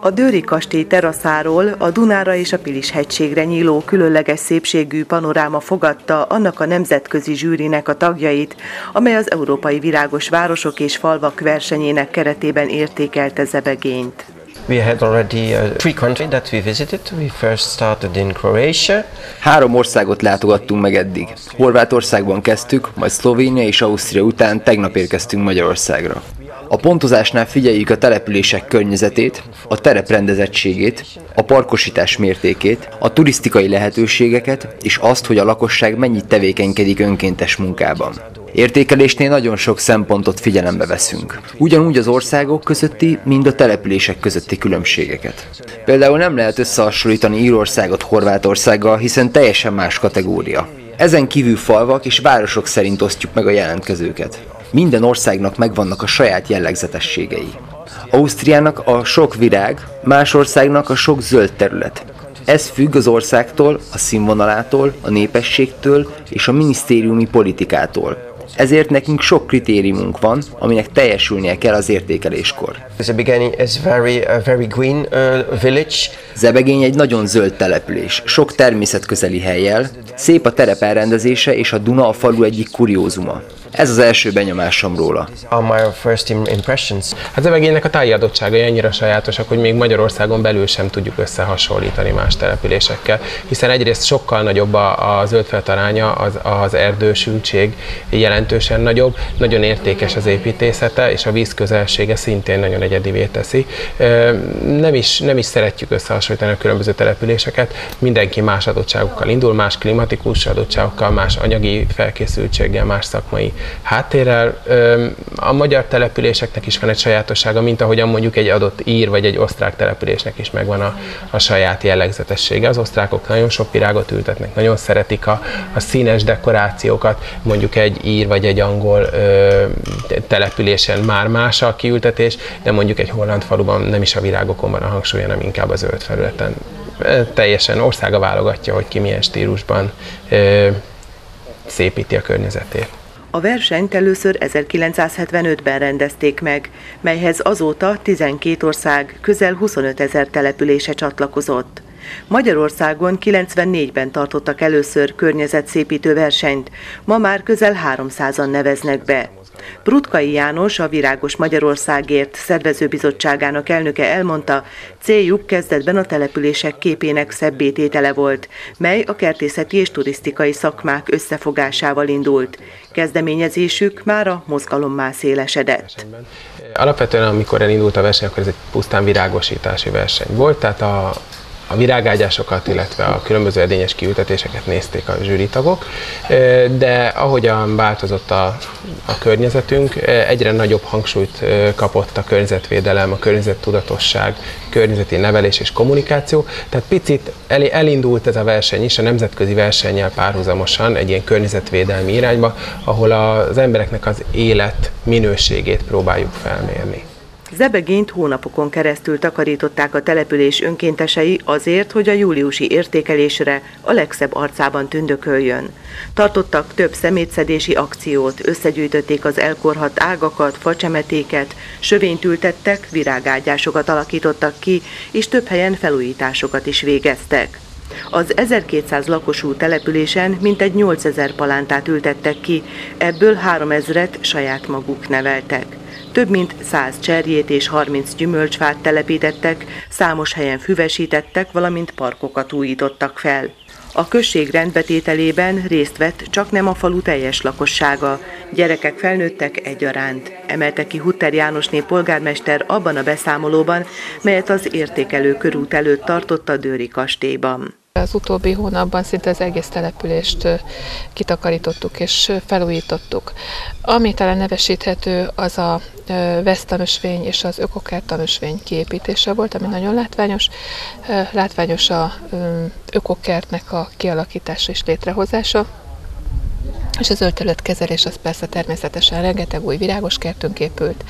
A Dőri kastély teraszáról a Dunára és a Pilis hegységre nyíló különleges szépségű panoráma fogadta annak a nemzetközi zsűrinek a tagjait, amely az Európai Virágos Városok és Falvak versenyének keretében értékelte zebegényt. We had already uh, three countries that we visited. We first started in Croatia. Három országot látogattunk meg eddig. Horvátországban kezdtük, majd Szlovénia és Ausztria után tegnap érkeztünk Magyarországra. A pontozásnál figyeljük a települések környezetét, a tereprendezettségét, a parkosítás mértékét, a turisztikai lehetőségeket és azt, hogy a lakosság mennyit tevékenykedik önkéntes munkában. Értékelésnél nagyon sok szempontot figyelembe veszünk. Ugyanúgy az országok közötti, mind a települések közötti különbségeket. Például nem lehet összehasonlítani Írországot Horvátországgal, hiszen teljesen más kategória. Ezen kívül falvak és városok szerint osztjuk meg a jelentkezőket. Minden országnak megvannak a saját jellegzetességei. Ausztriának a sok virág, más országnak a sok zöld terület. Ez függ az országtól, a színvonalától, a népességtől és a minisztériumi politikától. Ezért nekünk sok kritériumunk van, aminek teljesülnie kell az értékeléskor. Green uh. Zebegény egy nagyon zöld település, sok természetközeli helyjel, szép a terep elrendezése és a Duna a falu egyik kuriózuma. Ez az első benyomásom róla. Hát Zebegénynek a táji adottságai annyira sajátosak, hogy még Magyarországon belül sem tudjuk összehasonlítani más településekkel, hiszen egyrészt sokkal nagyobb a, a zöldfelt aránya, az, az erdősültség jelentősen nagyobb, nagyon értékes az építészete, és a víz közelsége szintén nagyon egyedivé teszi. Nem is, nem is szeretjük összehasonlítani a különböző településeket, mindenki más adottságokkal indul, más klimatikus adottságokkal, más anyagi felkészültséggel, más szakmai háttérrel. A magyar településeknek is van egy sajátossága, mint ahogyan mondjuk egy adott ír vagy egy osztrák településnek is megvan a, a saját jellegzetessége. Az osztrákok nagyon sok virágot ültetnek, nagyon szeretik a, a színes dekorációkat, mondjuk egy ír vagy egy angol ö, településen már más a kiültetés, de mondjuk egy holland faluban nem is a virágokon van a hangsúly, hanem inkább a zöld felületen. Teljesen országa válogatja, hogy ki milyen stílusban ö, szépíti a környezetét. A versenyt először 1975-ben rendezték meg, melyhez azóta 12 ország közel 25 ezer települése csatlakozott. Magyarországon 94-ben tartottak először környezetszépítő versenyt, ma már közel 300-an neveznek be. Brutkai János, a Virágos Magyarországért szervezőbizottságának elnöke elmondta, céljuk kezdetben a települések képének szebbététele volt, mely a kertészeti és turisztikai szakmák összefogásával indult. Kezdeményezésük már a mozgalommá szélesedett. Alapvetően, amikor elindult a verseny, akkor ez egy pusztán virágosítási verseny volt, tehát a, a virágágyásokat, illetve a különböző edényes kiültetéseket nézték a zsűritagok, de ahogyan változott a, a környezetünk, egyre nagyobb hangsúlyt kapott a környezetvédelem, a környezettudatosság, környezeti nevelés és kommunikáció, tehát picit elindult ez a verseny is a nemzetközi versennyel párhuzamosan egy ilyen környezetvédelmi irányba, ahol az embereknek az élet minőségét próbáljuk felmérni. Zebegényt hónapokon keresztül takarították a település önkéntesei azért, hogy a júliusi értékelésre a legszebb arcában tündököljön. Tartottak több szemétszedési akciót, összegyűjtötték az elkorhadt ágakat, facsemetéket, sövényt ültettek, virágágyásokat alakítottak ki, és több helyen felújításokat is végeztek. Az 1200 lakosú településen mintegy 8000 palántát ültettek ki, ebből 3000-et saját maguk neveltek. Több mint 100 cserjét és 30 gyümölcsfát telepítettek, számos helyen füvesítettek, valamint parkokat újítottak fel. A község rendbetételében részt vett csak nem a falu teljes lakossága, gyerekek felnőttek egyaránt, emelte ki Hutter Jánosné polgármester abban a beszámolóban, melyet az értékelő körút előtt tartott a Dőri kastélyban. Az utóbbi hónapban szinte az egész települést kitakarítottuk és felújítottuk. Ami talán nevesíthető, az a vesztanösvény és az ökokert tanösvény kiépítése volt, ami nagyon látványos. Látványos a ökokertnek a kialakítása és létrehozása. És az kezelés az persze természetesen rengeteg új virágos kertünk épült,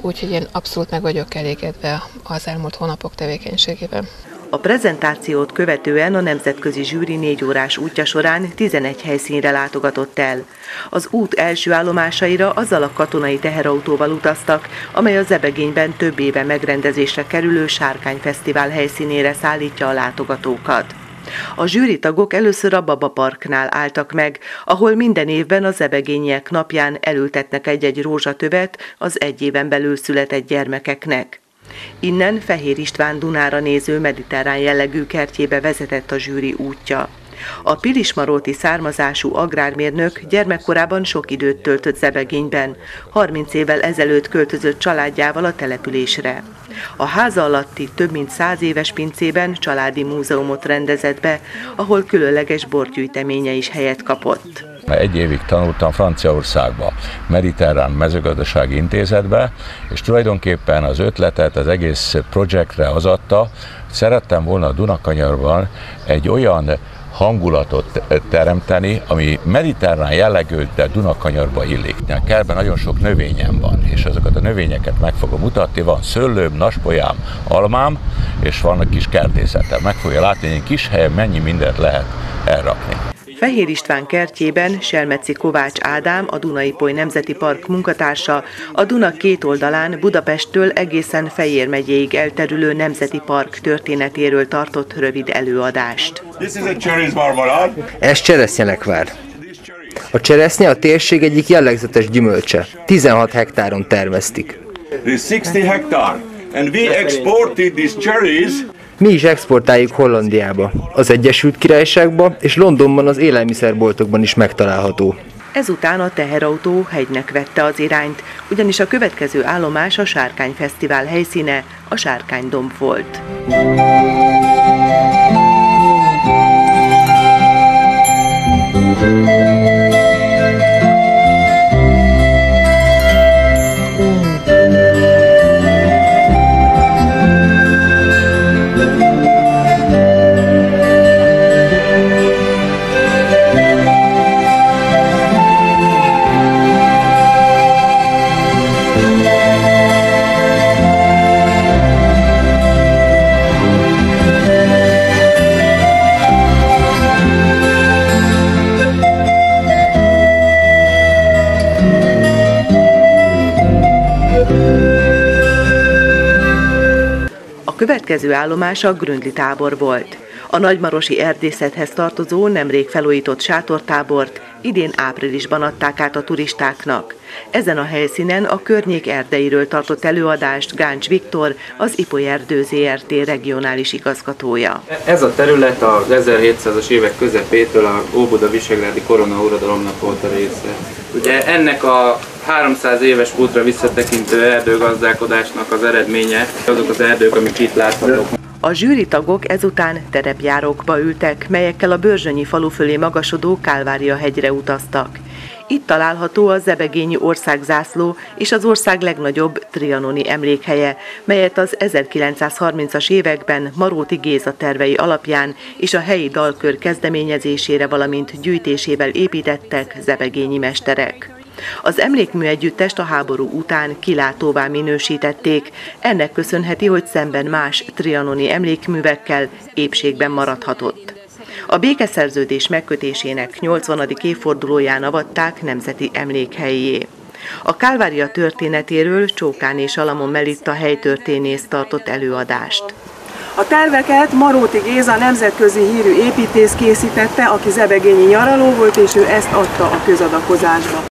úgyhogy én abszolút meg vagyok elégedve az elmúlt hónapok tevékenységében. A prezentációt követően a nemzetközi zsűri négy órás útja során 11 helyszínre látogatott el. Az út első állomásaira azzal a katonai teherautóval utaztak, amely a Zebegényben több éve megrendezésre kerülő Sárkányfesztivál helyszínére szállítja a látogatókat. A zsűritagok először a Baba Parknál álltak meg, ahol minden évben az ebegények napján elültetnek egy-egy rózsatövet az egy éven belül született gyermekeknek. Innen Fehér István Dunára néző mediterrán jellegű kertjébe vezetett a zsűri útja. A pilismaróti származású agrármérnök gyermekkorában sok időt töltött Zebegényben, 30 évvel ezelőtt költözött családjával a településre. A háza alatti több mint száz éves pincében családi múzeumot rendezett be, ahol különleges borgyűjteménye is helyet kapott. Egy évig tanultam Franciaországba, Mediterrán mezőgazdasági intézetbe, és tulajdonképpen az ötletet az egész projektre az adta, szerettem volna a Dunakanyarban egy olyan hangulatot teremteni, ami mediterrán jellegű, de Dunakanyarba illik. A kertben nagyon sok növényem van, és azokat a növényeket meg fogom mutatni. Van szőlőm, naspolyám, almám, és van kis kertészetem. Meg fogja látni, hogy egy kis helyen mennyi mindent lehet elrakni. Fehér István kertjében Selmeci Kovács Ádám, a Dunai Poly Nemzeti Park munkatársa, a Duna két oldalán Budapesttől egészen Fejér megyéig elterülő Nemzeti Park történetéről tartott rövid előadást. Ez cseresznyenekvár. A cseresznye a térség egyik jellegzetes gyümölcse. 16 hektáron termesztik. 60 hectare. And we exported these cherries mi is exportáljuk Hollandiába, az Egyesült Királyságba és Londonban az élelmiszerboltokban is megtalálható. Ezután a teherautó hegynek vette az irányt, ugyanis a következő állomás a Sárkány Fesztivál helyszíne, a Sárkány domb volt. Következő állomás a Gründli tábor volt. A nagymarosi erdészethez tartozó nemrég felújított sátortábort idén áprilisban adták át a turistáknak. Ezen a helyszínen a környék erdeiről tartott előadást Gáncs Viktor, az Ipoly Erdő ZRT regionális igazgatója. Ez a terület az 1700-as évek közepétől a Óbuda Visegrádi korona uradalomnak volt a része. Ugye ennek a 300 éves útra visszatekintő erdőgazdálkodásnak az eredménye azok az erdők, amik itt láthatók. A zsűri tagok ezután terepjárókba ültek, melyekkel a Börzsönyi falu fölé magasodó Kálvária hegyre utaztak. Itt található a Zebegényi országzászló és az ország legnagyobb trianoni emlékhelye, melyet az 1930-as években Maróti Géza tervei alapján és a helyi dalkör kezdeményezésére, valamint gyűjtésével építettek zebegényi mesterek. Az emlékmű együttest a háború után kilátóvá minősítették, ennek köszönheti, hogy szemben más trianoni emlékművekkel épségben maradhatott. A békeszerződés megkötésének 80. évfordulóján avatták nemzeti emlékhelyé. A Kálvária történetéről Csókán és Alamon Melitta helytörténész tartott előadást. A terveket Maróti Géza nemzetközi hírű építész készítette, aki zebegényi nyaraló volt, és ő ezt adta a közadakozásba.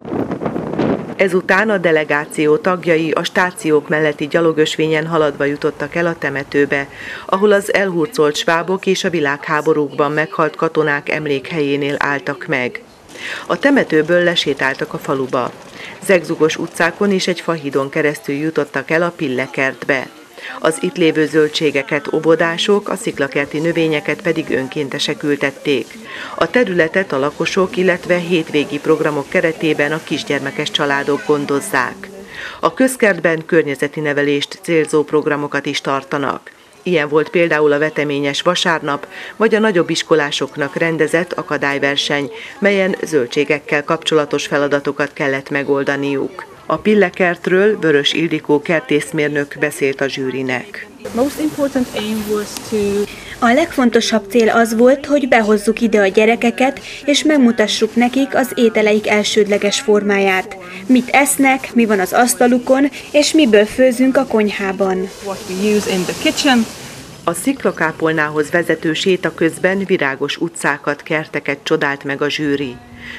Ezután a delegáció tagjai a stációk melletti gyalogösvényen haladva jutottak el a temetőbe, ahol az elhurcolt svábok és a világháborúkban meghalt katonák emlékhelyénél álltak meg. A temetőből lesétáltak a faluba. Zegzugos utcákon és egy fahidon keresztül jutottak el a Pillekertbe. Az itt lévő zöldségeket obodások, a sziklakerti növényeket pedig önkéntesek ültették. A területet a lakosok, illetve hétvégi programok keretében a kisgyermekes családok gondozzák. A közkertben környezeti nevelést célzó programokat is tartanak. Ilyen volt például a veteményes vasárnap, vagy a nagyobb iskolásoknak rendezett akadályverseny, melyen zöldségekkel kapcsolatos feladatokat kellett megoldaniuk. A Pillekertről Vörös Ildikó kertészmérnök beszélt a zsűrinek. A legfontosabb cél az volt, hogy behozzuk ide a gyerekeket, és megmutassuk nekik az ételeik elsődleges formáját. Mit esznek, mi van az asztalukon, és miből főzünk a konyhában. A sziklakápolnához vezető séta közben virágos utcákat, kerteket csodált meg a zsűri.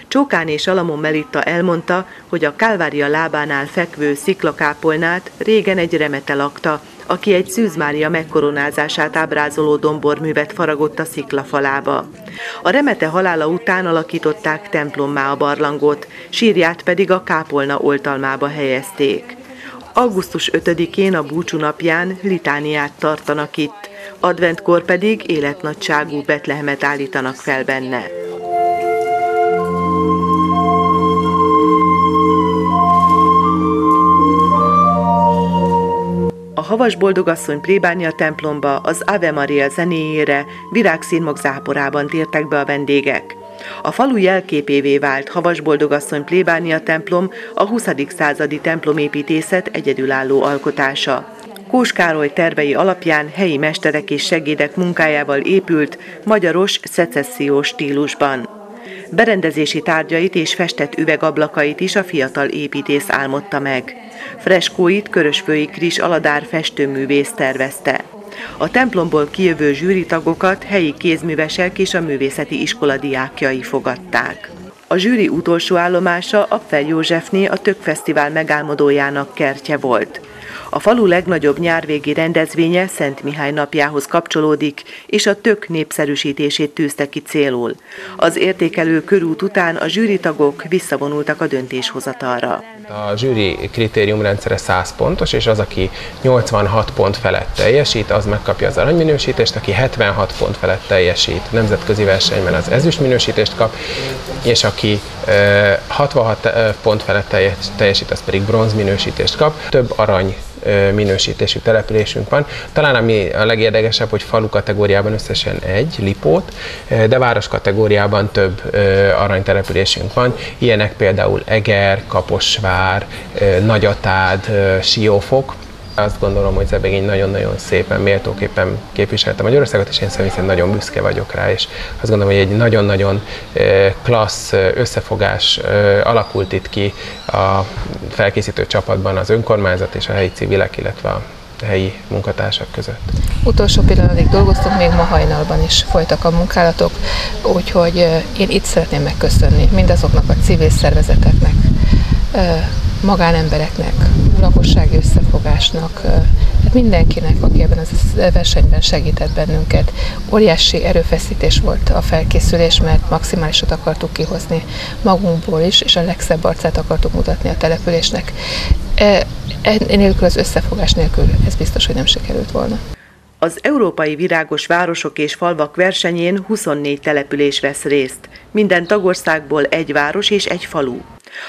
Csókán és Alamon Melitta elmondta, hogy a Kálvária lábánál fekvő sziklakápolnát régen egy remete lakta, aki egy Szűz Mária megkoronázását ábrázoló domborművet faragott a sziklafalába. A remete halála után alakították templommá a barlangot, sírját pedig a kápolna oltalmába helyezték. Augusztus 5-én a búcsú napján litániát tartanak itt, adventkor pedig életnagyságú Betlehemet állítanak fel benne. A Havas Boldogasszony plébánia templomba az Ave Maria zenéjére virágszínmok záporában tértek be a vendégek. A falu jelképévé vált Havas Boldogasszony plébánia templom a 20. századi templomépítészet egyedülálló alkotása. Kós Károly tervei alapján helyi mesterek és segédek munkájával épült magyaros szecessziós stílusban. Berendezési tárgyait és festett üvegablakait is a fiatal építész álmodta meg. Freskóit Körösfői Kris Aladár festőművész tervezte. A templomból kijövő zsűritagokat helyi kézművesek és a művészeti iskola diákjai fogadták. A zsűri utolsó állomása Appel Józsefné a Tök Fesztivál megálmodójának kertje volt. A falu legnagyobb nyárvégi rendezvénye Szent Mihály napjához kapcsolódik, és a tök népszerűsítését tűzte ki célul. Az értékelő körút után a zsűritagok visszavonultak a döntéshozatalra. A zsűri kritériumrendszere 100 pontos, és az, aki 86 pont felett teljesít, az megkapja az aranyminősítést, aki 76 pont felett teljesít nemzetközi versenyben az ezüst minősítést kap, és aki 66 pont felett teljesít, az pedig bronz minősítést kap. Több arany minősítésű településünk van. Talán ami a legérdekesebb, hogy falu kategóriában összesen egy, Lipót, de város kategóriában több aranytelepülésünk van. Ilyenek például Eger, Kaposvár, Nagyatád, Siófok, azt gondolom, hogy Zebegény nagyon-nagyon szépen, méltóképpen képviselte Magyarországot, és én személy nagyon büszke vagyok rá, és azt gondolom, hogy egy nagyon-nagyon klassz összefogás alakult itt ki a felkészítő csapatban az önkormányzat és a helyi civilek, illetve a helyi munkatársak között. Utolsó pillanatig dolgoztunk, még ma hajnalban is folytak a munkálatok, úgyhogy én itt szeretném megköszönni mindazoknak a civil szervezeteknek, magánembereknek, lakossági összefogásnak, hát mindenkinek, aki ebben az versenyben segített bennünket. Óriási erőfeszítés volt a felkészülés, mert maximálisat akartuk kihozni magunkból is, és a legszebb arcát akartuk mutatni a településnek. E, Enélkül az összefogás nélkül ez biztos, hogy nem sikerült volna. Az Európai Virágos Városok és Falvak versenyén 24 település vesz részt. Minden tagországból egy város és egy falu.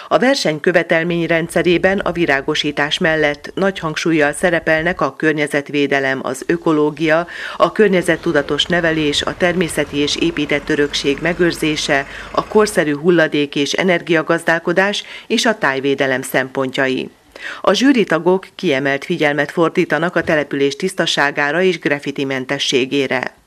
A verseny követelmény rendszerében a virágosítás mellett nagy hangsúlyjal szerepelnek a környezetvédelem, az ökológia, a környezettudatos nevelés, a természeti és épített örökség megőrzése, a korszerű hulladék és energiagazdálkodás és a tájvédelem szempontjai. A zsűritagok kiemelt figyelmet fordítanak a település tisztaságára és mentességére.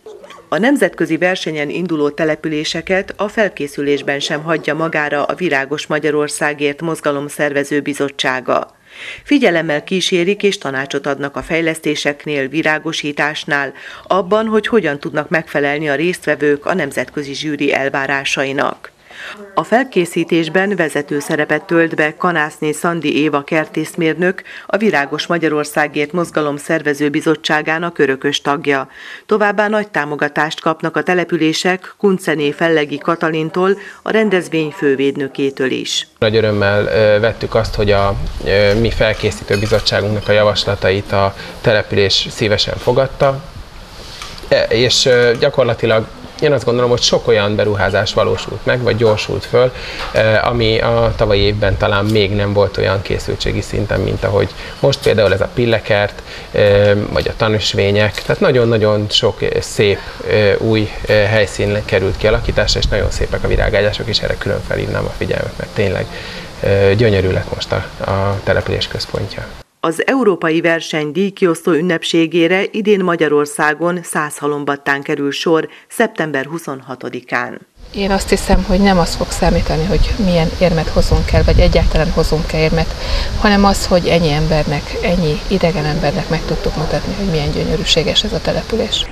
A nemzetközi versenyen induló településeket a felkészülésben sem hagyja magára a Virágos Magyarországért Mozgalom Szervező Bizottsága. Figyelemmel kísérik és tanácsot adnak a fejlesztéseknél, virágosításnál, abban, hogy hogyan tudnak megfelelni a résztvevők a nemzetközi zsűri elvárásainak. A felkészítésben vezető szerepet tölt be Kanászné Szandi Éva kertészmérnök, a Virágos Magyarországért Mozgalom Szervező Bizottságának örökös tagja. Továbbá nagy támogatást kapnak a települések Kuncené Fellegi Katalintól, a rendezvény fővédnökétől is. Nagy örömmel vettük azt, hogy a mi felkészítő bizottságunknak a javaslatait a település szívesen fogadta, e, és gyakorlatilag én azt gondolom, hogy sok olyan beruházás valósult meg, vagy gyorsult föl, eh, ami a tavalyi évben talán még nem volt olyan készültségi szinten, mint ahogy most például ez a pillekert, eh, vagy a tanúsvények, tehát nagyon-nagyon sok szép eh, új helyszín került kialakításra, és nagyon szépek a virágágyások, és erre külön felhívnám a figyelmet, mert tényleg gyönyörű lett most a, a település központja. Az Európai Verseny díjkiosztó ünnepségére idén Magyarországon száz halombattán kerül sor szeptember 26-án. Én azt hiszem, hogy nem az fog számítani, hogy milyen érmet hozunk el, vagy egyáltalán hozunk el érmet, hanem az, hogy ennyi embernek, ennyi idegen embernek meg tudtuk mutatni, hogy milyen gyönyörűséges ez a település.